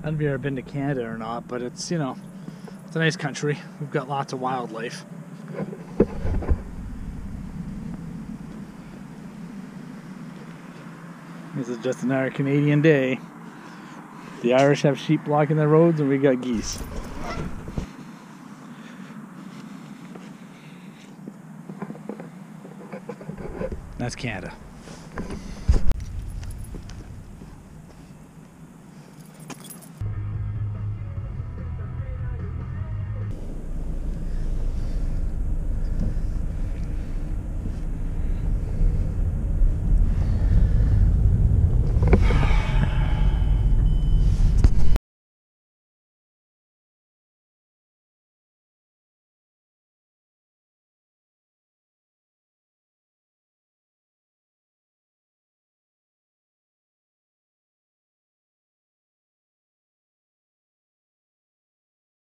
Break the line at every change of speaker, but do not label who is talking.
I don't know if you've ever been to Canada or not, but it's, you know, it's a nice country. We've got lots of wildlife. This is just another Canadian day. The Irish have sheep blocking their roads and we got geese. That's Canada.